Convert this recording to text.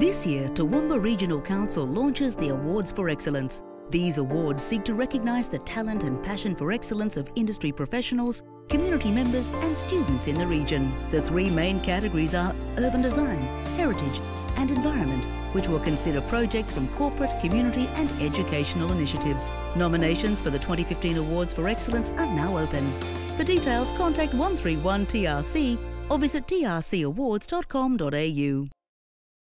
This year, Toowoomba Regional Council launches the Awards for Excellence. These awards seek to recognise the talent and passion for excellence of industry professionals, community members, and students in the region. The three main categories are urban design, heritage, and environment, which will consider projects from corporate, community, and educational initiatives. Nominations for the 2015 Awards for Excellence are now open. For details, contact 131 TRC or visit trcawards.com.au.